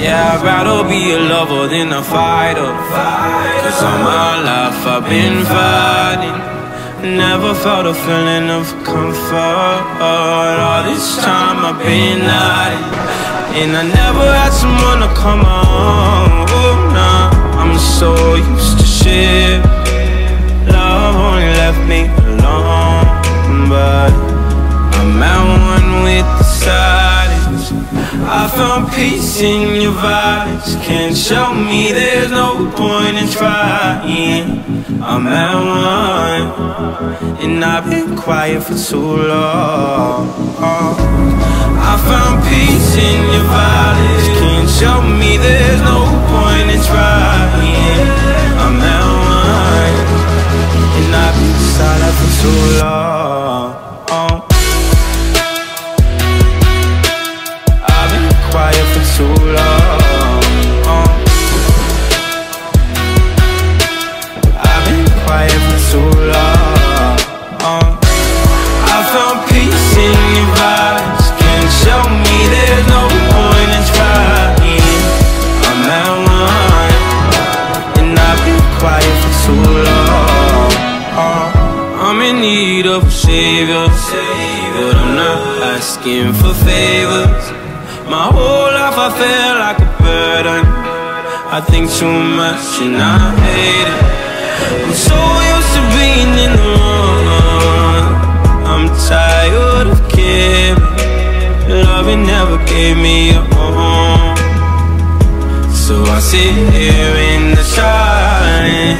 Yeah, I'd rather be a lover than a fighter. Cause all my life I've been fighting. Never felt a feeling of comfort. All this time I've been hiding. And I never had someone to come on. Oh, nah. I'm so used to shit. Love only left me alone. But I'm at one with the silence. I found peace in your vibes. Can't show me there's no point in trying. I'm at one, and I've been quiet for too long. Found peace in your violence. Can't show savior, but I'm not asking for favors. My whole life I feel like a burden. I think too much and I hate it. I'm so used to being in the wrong. I'm tired of caring. Loving never gave me a home. So I sit here in the silence.